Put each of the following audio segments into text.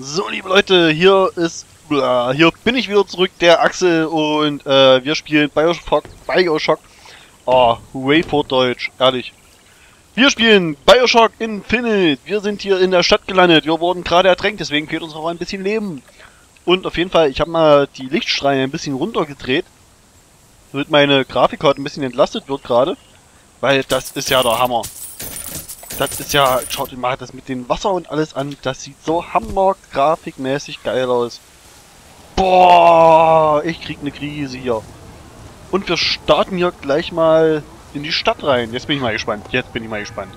So, liebe Leute, hier ist, hier bin ich wieder zurück, der Axel, und äh, wir spielen Bioshock, Bioshock, oh, way vor Deutsch, ehrlich. Wir spielen Bioshock Infinite, wir sind hier in der Stadt gelandet, wir wurden gerade ertränkt, deswegen fehlt uns auch ein bisschen Leben. Und auf jeden Fall, ich habe mal die Lichtstrahlen ein bisschen runtergedreht, damit meine Grafikkarte ein bisschen entlastet wird gerade, weil das ist ja der Hammer. Das ist ja, schaut mal das mit dem Wasser und alles an. Das sieht so hammer-grafikmäßig geil aus. Boah, ich krieg eine Krise hier. Und wir starten hier gleich mal in die Stadt rein. Jetzt bin ich mal gespannt. Jetzt bin ich mal gespannt.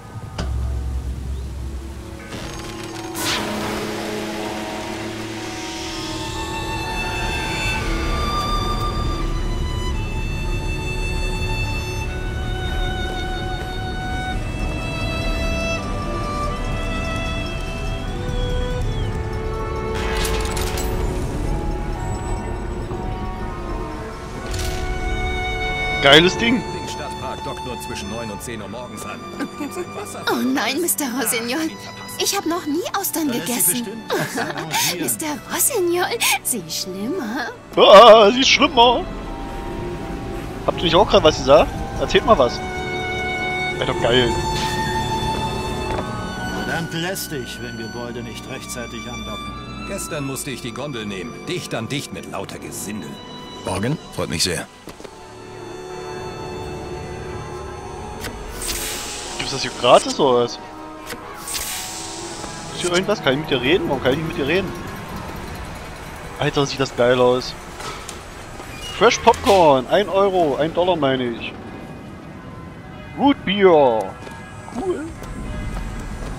Geiles Ding. Den Stadtpark dockt nur zwischen 9 und 10 Uhr morgens an. Oh nein, Mr. Rossignol. Ich habe noch nie Austern gegessen. Mr. Rossignol, Sie schlimmer. Ah, sie ist schlimmer. Habt ihr nicht auch gerade was gesagt? Erzählt mal was. Wäre doch geil. Verdammt lästig, wenn Gebäude nicht rechtzeitig andocken. Gestern musste ich die Gondel nehmen. Dicht an dicht mit lauter Gesindel. Morgen? Freut mich sehr. Gibt's das hier gratis oder was? Ist hier irgendwas? Kann ich mit dir reden? Warum kann ich nicht mit dir reden? Alter, sieht das geil aus. Fresh Popcorn, 1 Euro, 1 Dollar meine ich. Root Beer. Cool.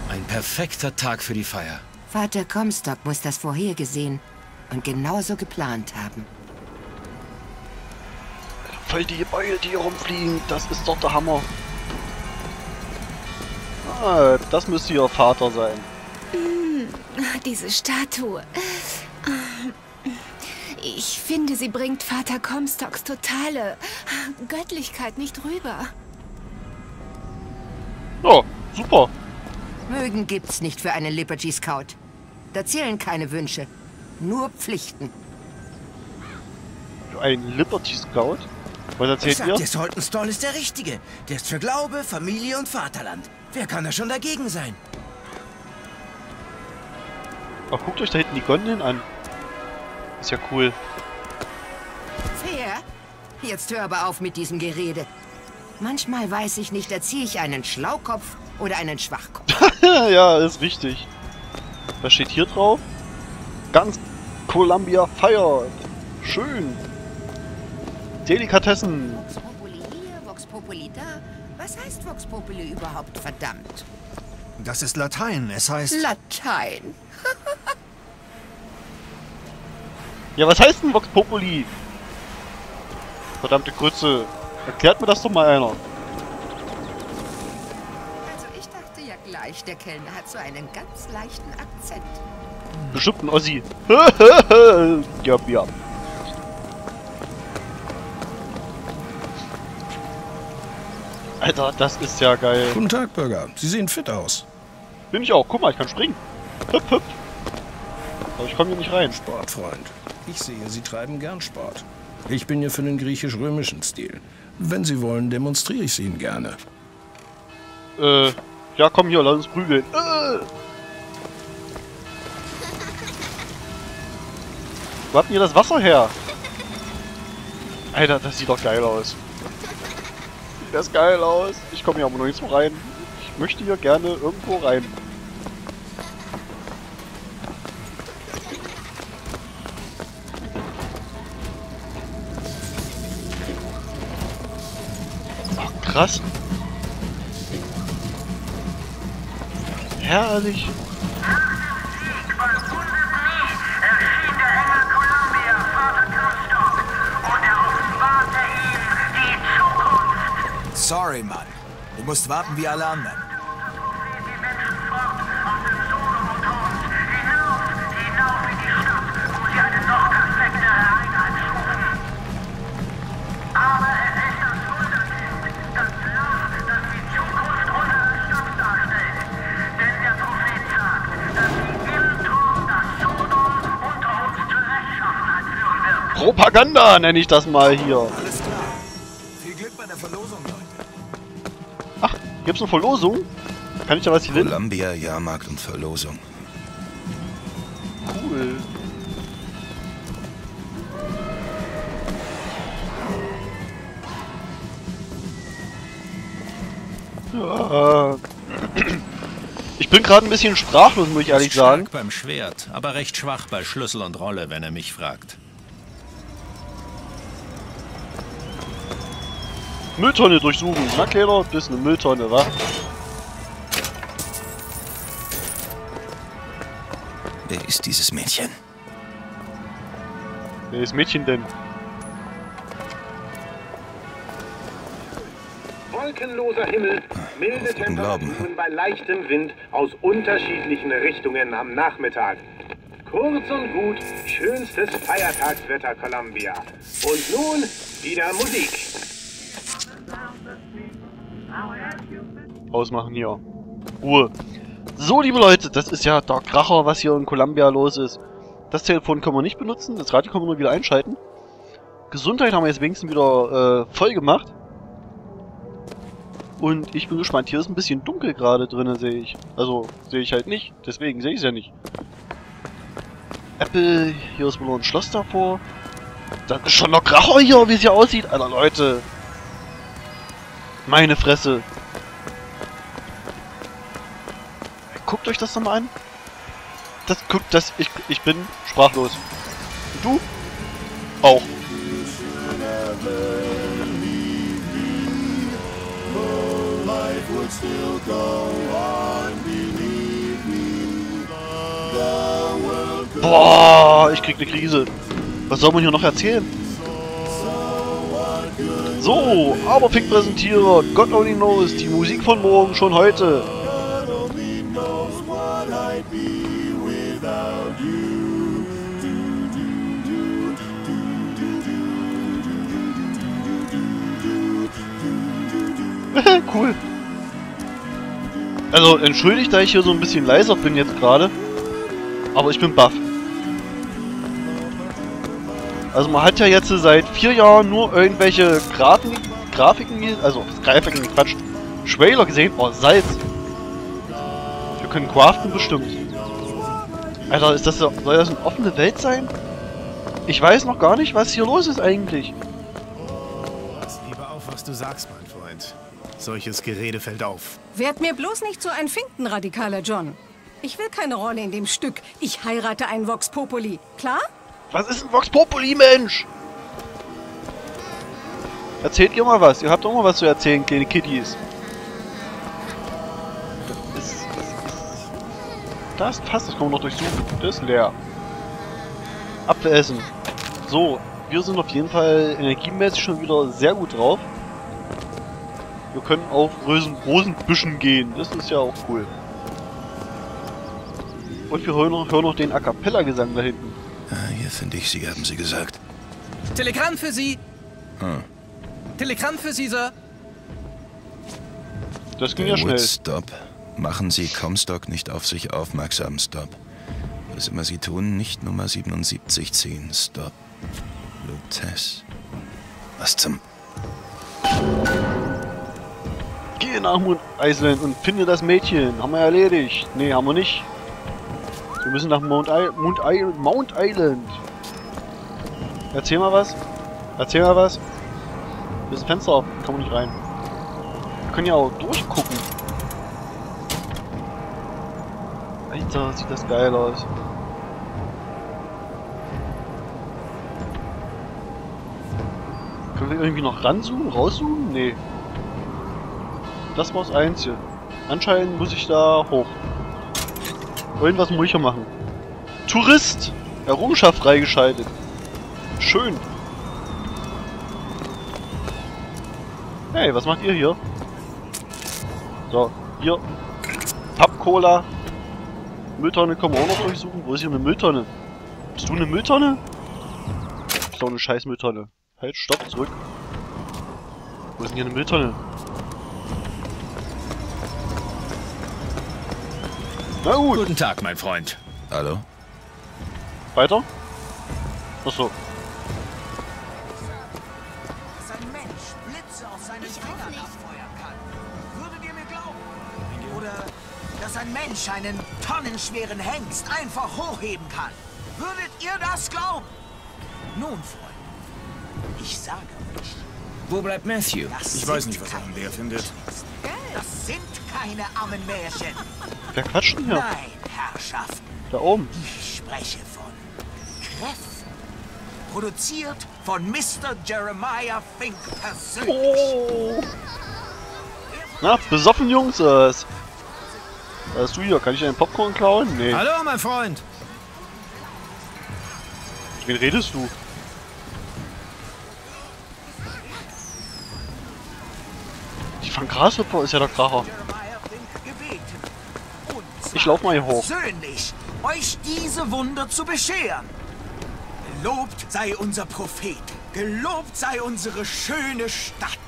Ein perfekter Tag für die Feier. Vater Comstock muss das vorhergesehen und genauso geplant haben. Voll die Beule, die hier rumfliegen. Das ist doch der Hammer. Ah, das müsste ihr Vater sein. Diese Statue. Ich finde, sie bringt Vater Comstocks totale Göttlichkeit nicht rüber. Ja, super. Mögen gibt's nicht für einen Liberty Scout. Da zählen keine Wünsche, nur Pflichten. Ein Liberty Scout? Was Ich erzählt sag ihr? dir, Soltenstall ist der Richtige. Der ist für Glaube, Familie und Vaterland. Wer kann da schon dagegen sein? Ach, guckt euch da hinten die Gondeln an. Ist ja cool. Fair? Jetzt hör aber auf mit diesem Gerede. Manchmal weiß ich nicht, erziehe ich einen Schlaukopf oder einen Schwachkopf. ja, ist richtig. Was steht hier drauf? Ganz Columbia feiert. Schön. Delikatessen. Vox Populi hier, Vox Populi da. Was heißt Vox Populi überhaupt, verdammt? Das ist Latein. Es heißt. Latein. Ja, was heißt denn Vox Populi? Verdammte Grütze. Erklärt mir das doch mal einer. Also ich dachte ja gleich, der Kellner hat so einen ganz leichten Akzent. Bestimmt ein Ossi. ja, ja. Alter, das ist ja geil. Guten Tag, Bürger. Sie sehen fit aus. Bin ich auch. Guck mal, ich kann springen. Hüpp, hüpp. Aber ich komme hier nicht rein. Sportfreund. Ich sehe, Sie treiben gern Sport. Ich bin hier für den griechisch-römischen Stil. Wenn Sie wollen, demonstriere ich es Ihnen gerne. Äh, ja, komm hier, lass uns prügeln. Äh. Wo habt ihr das Wasser her? Alter, das sieht doch geil aus. Das geil aus. Ich komme hier aber noch nicht so rein. Ich möchte hier gerne irgendwo rein. Krass. Herrlich. Sorry, Mann. Du musst warten wie alle anderen. Propaganda nenne ich das mal hier. Gibt's eine Verlosung? Kann ich da was gewinnen? Columbia, Jahrmarkt und Verlosung. Cool. Ja. Ich bin gerade ein bisschen sprachlos, muss ich ehrlich sagen. Stark beim Schwert, aber recht schwach bei Schlüssel und Rolle, wenn er mich fragt. Mülltonne durchsuchen. Na, Kleiner, das ist eine Mülltonne, wa? Wer ist dieses Mädchen? Wer ist Mädchen denn? Wolkenloser Himmel, milde guten Glauben. Temperaturen bei leichtem Wind aus unterschiedlichen Richtungen am Nachmittag. Kurz und gut, schönstes Feiertagswetter Columbia. Und nun wieder Musik. Ausmachen hier. Ruhe. So, liebe Leute, das ist ja der Kracher, was hier in Columbia los ist. Das Telefon können wir nicht benutzen, das Radio können wir nur wieder einschalten. Gesundheit haben wir jetzt wenigstens wieder äh, voll gemacht. Und ich bin gespannt. Hier ist ein bisschen dunkel gerade drinnen, sehe ich. Also, sehe ich halt nicht. Deswegen sehe ich es ja nicht. Apple, hier ist wohl noch ein Schloss davor. Das ist schon noch Kracher hier, wie es hier aussieht. Alter, Leute. Meine Fresse. Guckt euch das doch mal an. Das guckt das. Ich, ich bin sprachlos. Und du? Auch. Boah, ich krieg eine Krise. Was soll man hier noch erzählen? So, aber Fick präsentiert, God only knows, die Musik von morgen schon heute. cool. Also, entschuldigt, da ich hier so ein bisschen leiser bin jetzt gerade. Aber ich bin baff. Also man hat ja jetzt seit vier Jahren nur irgendwelche Grafen, Grafiken, also Grafiken, Quatsch, Trailer gesehen. Oh, Salz. Wir können craften bestimmt. Alter, ist das so, soll das eine offene Welt sein? Ich weiß noch gar nicht, was hier los ist eigentlich. Pass lieber auf, was du sagst, mein Freund. Solches Gerede fällt auf. Werd mir bloß nicht so ein Finkenradikaler, John. Ich will keine Rolle in dem Stück. Ich heirate einen Vox Populi. Klar? Was ist ein Vox Populi, Mensch? Erzählt ihr mal was. Ihr habt doch mal was zu erzählen, kleine Kitties. Das ist, das ist, können wir noch durchsuchen. Das ist leer. Apfel essen. So, wir sind auf jeden Fall energiemäßig schon wieder sehr gut drauf. Wir können auf Rosen Rosenbüschen gehen. Das ist ja auch cool. Und wir hören noch, hören noch den A Cappella-Gesang da hinten. Ah, hier finde ich Sie, haben Sie gesagt. Telegramm für Sie. Hm. Telegramm für Sie, Sir. Das ging ja schnell. Stop. Machen Sie Comstock nicht auf sich aufmerksam, Stop. Was immer Sie tun, nicht Nummer 77 ziehen, Stop. Lutess. Was zum... Gehe nach Mount Island und finde das Mädchen. Haben wir erledigt. Nee, haben wir nicht. Wir müssen nach Mount, I Mount, I Mount Island. Erzähl mal was. Erzähl mal was. Hier ist ein Fenster auf. Kann man nicht rein. Wir können ja auch durchgucken. Alter, sieht das geil aus. Können wir irgendwie noch ranzoomen, rauszoomen? Nee. Das war das Einzige. Anscheinend muss ich da hoch. Irgendwas muss ich hier machen. Tourist! Errungenschaft freigeschaltet. Schön. Hey, was macht ihr hier? So, hier. Pappcola. Mülltonne können wir auch noch durchsuchen. Wo ist hier eine Mülltonne? Bist du eine Mülltonne? Ist doch eine scheiß Mülltonne. Halt, stopp, zurück. Wo ist denn hier eine Mülltonne? Na gut. Guten Tag, mein Freund. Hallo. Weiter? Achso. dass ein Mensch einen tonnenschweren Hengst einfach hochheben kann. Würdet ihr das glauben? Nun, Freunde, ich sage euch, wo bleibt Matthew? das Ich weiß nicht, was er an der findet. Das sind keine armen Märchen. Wer quatscht denn hier? Nein, Herrschaften, Da oben. ich spreche von Kräften. Produziert von Mr. Jeremiah Fink persönlich. Oh. Na, besoffen, Jungs. äh, Was was hast du hier? Kann ich einen Popcorn klauen? Nee. Hallo, mein Freund. Mit wen redest du? Von Grashüpfer ist ja der Kracher. Ich lauf mal hier hoch. Persönlich, euch diese Wunder zu bescheren. Gelobt sei unser Prophet. Gelobt sei unsere schöne Stadt.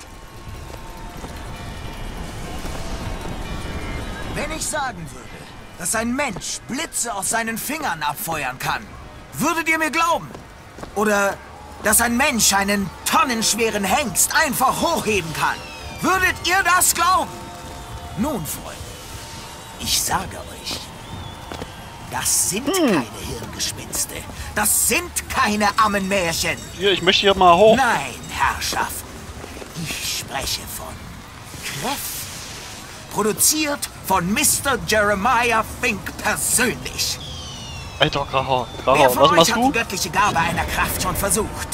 Wenn ich sagen würde, dass ein Mensch Blitze aus seinen Fingern abfeuern kann, würdet ihr mir glauben? Oder dass ein Mensch einen tonnenschweren Hengst einfach hochheben kann, würdet ihr das glauben? Nun, Freunde, ich sage euch, das sind keine Hirngespinste. Das sind keine Ammenmärchen. Hier, ich möchte hier mal hoch. Nein, Herrschaften. Ich spreche von Kräften. Produziert von Mr. Jeremiah Fink persönlich. Alter Kracher. Wer Kracher, von was euch machst hat du? die göttliche Gabe einer Kraft schon versucht?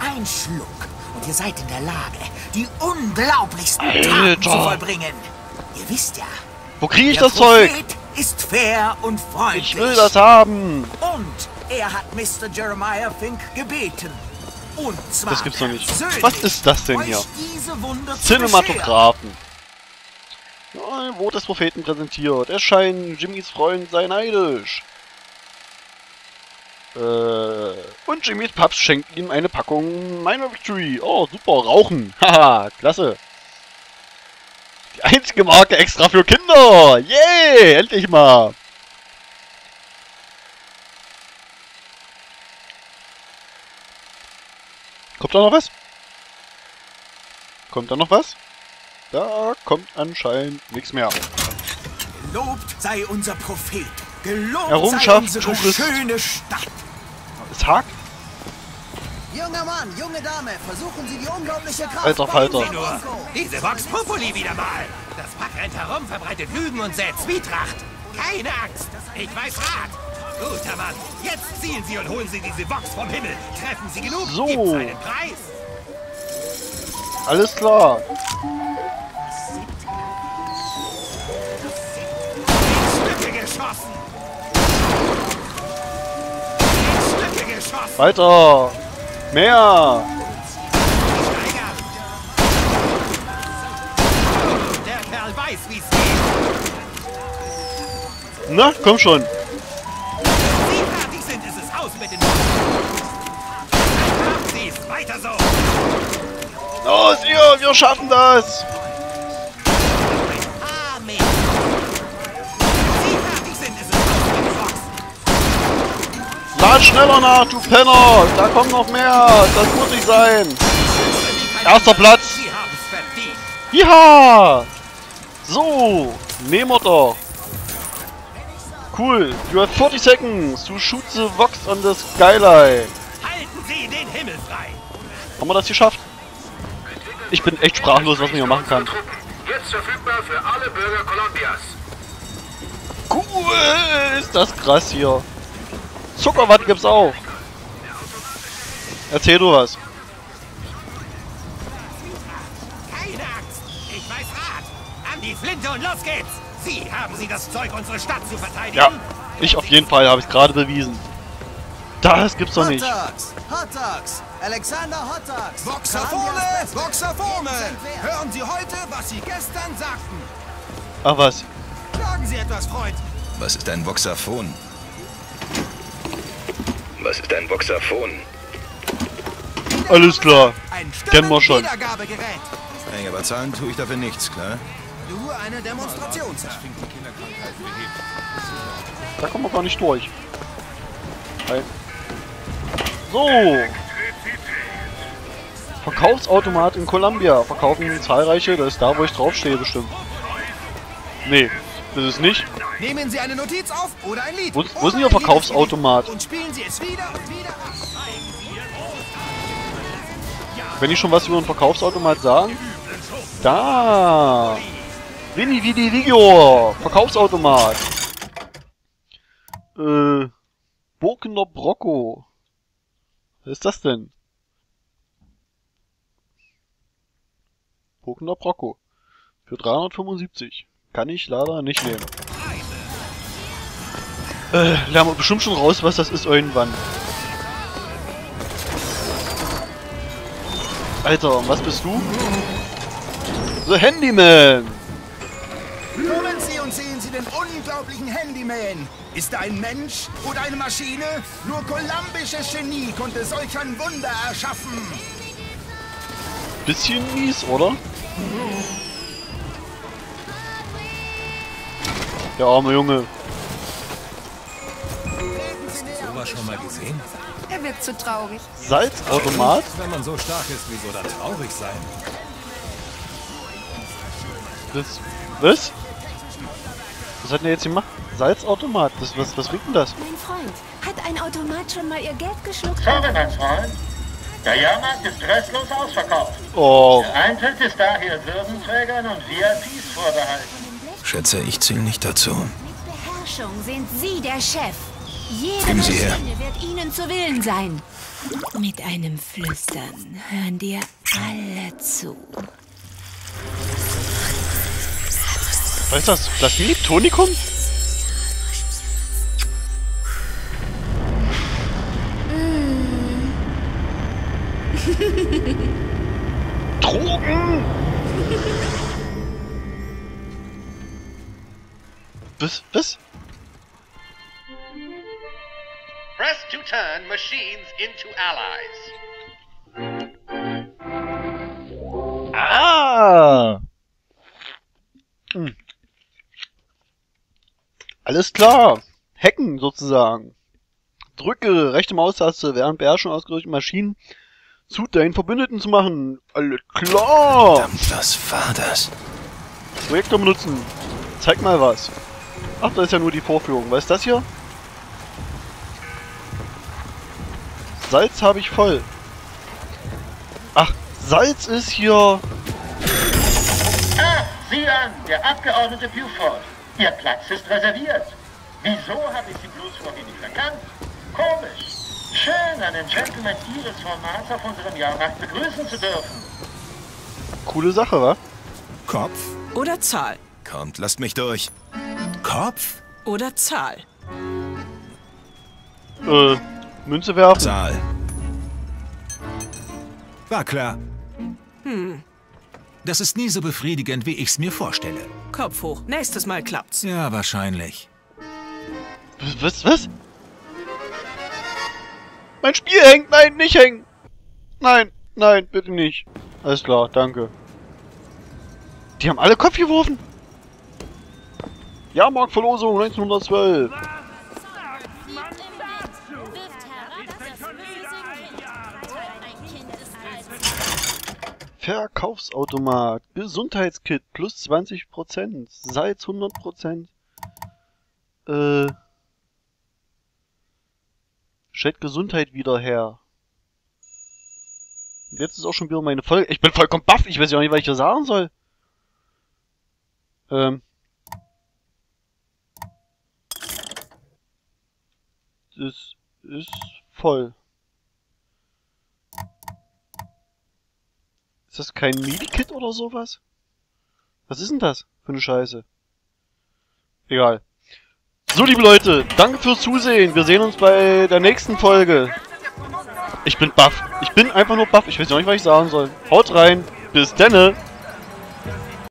Ein Schluck und ihr seid in der Lage, die unglaublichsten Taten zu vollbringen. Ihr wisst ja, Wo kriege ich das Zeug? Ist fair und freundlich. Ich will das haben. Und er hat Mr. Jeremiah Fink gebeten. Und zwar Das gibt's doch nicht. Was ist das denn hier? Cinematographen. Ja, Wort des Propheten präsentiert. Es scheint, Jimmys Freund sei neidisch. Äh, und Jimmys Paps schenkt ihm eine Packung Minor Victory. Oh, super, rauchen. Haha, klasse. Die einzige Marke extra für Kinder. Yay, endlich mal. Kommt da noch was? Kommt da noch was? Da kommt anscheinend nichts mehr. Gelobt sei unser Prophet. Gelobt sei unsere Tourist. schöne Stadt. Es hakt? Junger Mann, junge Dame, versuchen Sie die unglaubliche Kraft. Alter Falter. Nur diese Vox Populi wieder mal. Das Pack rennt herum, verbreitet Lügen und sät Zwietracht. Keine Angst, ich weiß Rat. Guter Mann, jetzt ziehen Sie und holen Sie diese Vox vom Himmel. Treffen Sie genug, So. gibt's einen Preis. Alles klar. Stücke geschossen. In Stücke geschossen. Weiter. Mehr. Der Kerl weiß, wie's geht. Na, komm schon. Sie fertig sind, ist es aus mit den Vox. Haben Sie's, weiter so. Los, ihr, wir schaffen das. Lad schneller nach, du Penner. Da kommt noch mehr. Das muss nicht sein. Erster Platz. Ja. So, nehmen wir doch. Cool. You have 40 seconds to shoot the Vox on the skyline. Halten Sie den Himmel frei. Haben wir das geschafft? Ich bin echt sprachlos, was man hier machen kann. Jetzt verfügbar für alle Bürger Kolumbias. Cool, ist das krass hier. Zuckerwatte gibt's auch. Erzähl du was. Keine Angst. Ich weiß Rat. An die Flinte und los geht's. Sie haben Sie das Zeug, unsere Stadt zu verteidigen. Ja, ich auf jeden Fall habe ich gerade bewiesen. Das gibt's doch Hot nicht. Dogs, Hot Dogs, Alexander Hot Dogs. Beste. Voxaphone. Sind wer? Hören Sie heute, was Sie gestern sagten. Ach was. Sagen Sie etwas, Freund. Was ist ein Voxaphon? Was ist ein Voxaphon? Alles klar. Ein Kennen wir schon. Hey, aber zahlen tue ich dafür nichts, klar? Nur eine Demonstrationssache. Da kommen wir gar nicht durch. Hi. So. Verkaufsautomat in Columbia. Verkaufen zahlreiche. Das ist da, wo ich draufstehe bestimmt. Nee. Das ist nicht. Nehmen Sie eine Notiz auf oder ein Lied. Wo, wo ist denn Ihr Verkaufsautomat? Und spielen Sie es wieder und wieder. Wenn ich schon was über einen Verkaufsautomat sagen? Da! Vini Vidi Vigor! Verkaufsautomat! Äh. Burkener Brocco. Was ist das denn? Burkener Brocco. Für 375. Kann ich leider nicht nehmen. Äh, lernen wir bestimmt schon raus, was das ist irgendwann. Alter, was bist du? The Handyman! Kommen Sie und sehen Sie den unglaublichen Handyman. Ist er ein Mensch oder eine Maschine? Nur kolumbisches Genie konnte solch ein Wunder erschaffen. Bisschen mies, oder? Der arme Junge. Sowas schon mal gesehen? Er wirkt zu traurig. Salzautomat? Wenn man so stark ist, wieso dann traurig sein? Das. Was? Was hat denn der jetzt gemacht? Salzautomat? Das, was, was bringt denn das? Mein Freund, hat ein Automat schon mal ihr Geld geschluckt? Sorry, mein Freund. Der Jahrmarkt ist restlos ausverkauft. Oh. Der Eintritt ist daher Würdenträgern und VIPs vorbehalten. Schätze, ich zähle nicht dazu. Beherrschung sind Sie der Chef. Jede. Maschine wird Ihnen zu Willen sein. Mit einem Flüstern hören dir alle zu. Was ist das? Das Mietonikum? Drogen! Was? Was? Press to turn machines into allies. Ah! Hm. Alles klar. Hacken sozusagen. Drücke rechte Maustaste, während Beherrschung ausgerüsteten Maschinen zu deinen Verbündeten zu machen. Alles klar! Verdammt, was war das? Projektor benutzen. Zeig mal was. Ach, da ist ja nur die Vorführung. Was ist das hier? Salz habe ich voll. Ach, Salz ist hier... Ah, sieh an, der Abgeordnete Buford. Ihr Platz ist reserviert. Wieso habe ich Sie bloß vorhin nicht erkannt? Komisch. Schön, einen Gentleman Ihres Formats auf unserem Jahrmarkt begrüßen zu dürfen. Coole Sache, wa? Kopf oder Zahl? Kommt, lasst mich durch. Kopf oder Zahl? Äh, Münze werfen. Zahl. War klar. Hm. Das ist nie so befriedigend, wie ich's mir vorstelle. Kopf hoch. Nächstes Mal klappt's. Ja, wahrscheinlich. Was, was? Mein Spiel hängt! Nein, nicht hängen! Nein, nein, bitte nicht. Alles klar, danke. Die haben alle Kopf geworfen! Jahrmarktverlosung 1912. Verkaufsautomat, Gesundheitskit plus 20%, Salz 100%. Äh. Stellt Gesundheit wieder her. Und Jetzt ist auch schon wieder meine Folge. Ich bin vollkommen baff, ich weiß ja auch nicht, was ich hier sagen soll. Ähm. Das ist voll. Ist das kein Medikit oder sowas? Was ist denn das für eine Scheiße? Egal. So, liebe Leute, danke fürs Zusehen. Wir sehen uns bei der nächsten Folge. Ich bin baff. Ich bin einfach nur baff. Ich weiß noch nicht, was ich sagen soll. Haut rein. Bis denne.